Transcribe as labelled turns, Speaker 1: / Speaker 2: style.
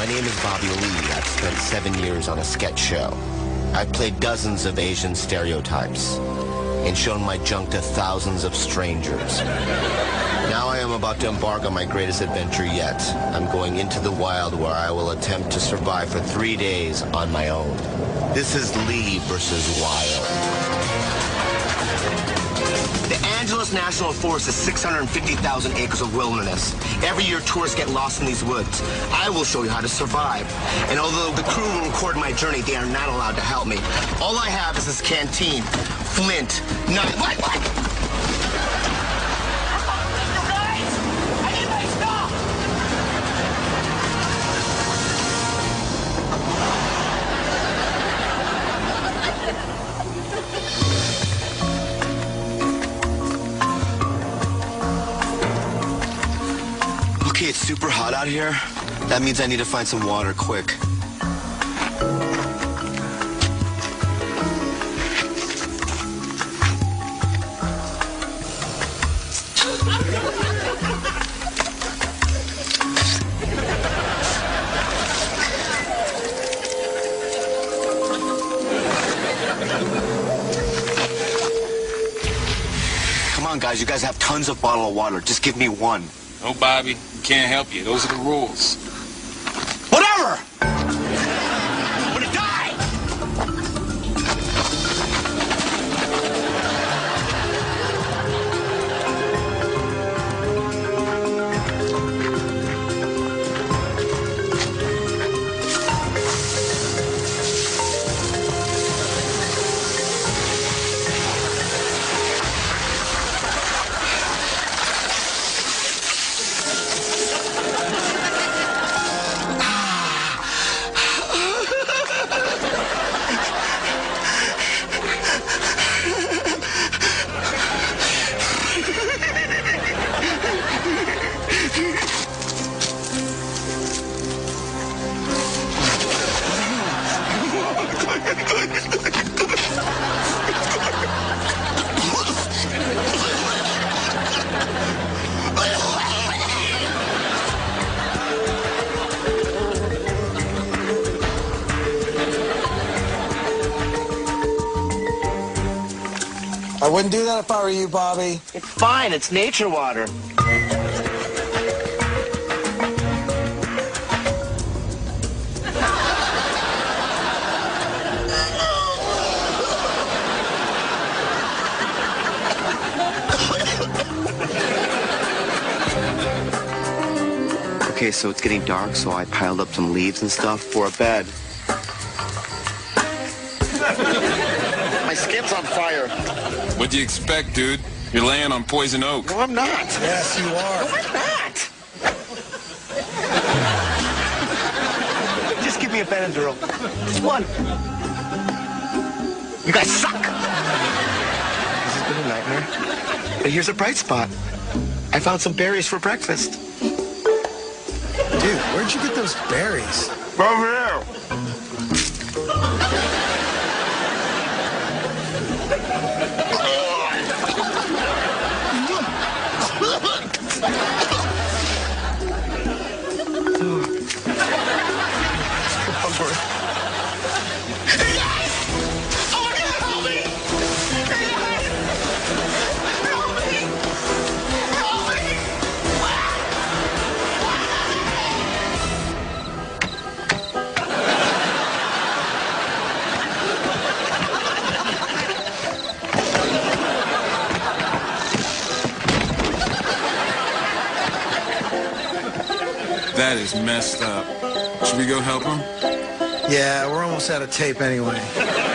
Speaker 1: My name is Bobby Lee. I've spent seven years on a sketch show. I've played dozens of Asian stereotypes and shown my junk to thousands of strangers. Now I am about to embark on my greatest adventure yet. I'm going into the wild where I will attempt to survive for three days on my own. This is Lee versus Wild. Angeles National Forest is 650,000 acres of wilderness. Every year, tourists get lost in these woods. I will show you how to survive. And although the crew will record my journey, they are not allowed to help me. All I have is this canteen, flint, knife. What? What? Super hot out here. That means I need to find some water quick. Come on, guys. You guys have tons of bottle of water. Just give me one.
Speaker 2: No, Bobby, can't help you. Those are the rules.
Speaker 3: I wouldn't do that if I were you, Bobby.
Speaker 1: It's fine. It's nature water. Okay, so it's getting dark, so I piled up some leaves and stuff for a bed. My skin's on fire.
Speaker 2: What'd you expect, dude? You're laying on poison oak.
Speaker 1: No, I'm not.
Speaker 3: Yes, you are.
Speaker 1: No, I'm not. Just give me a Benadryl. Just one. You guys suck. This has been a nightmare. But here's a bright spot. I found some berries for breakfast.
Speaker 3: Dude, where'd you get those berries?
Speaker 1: Over here.
Speaker 2: That is messed up. Should we go help him?
Speaker 3: Yeah, we're almost out of tape anyway.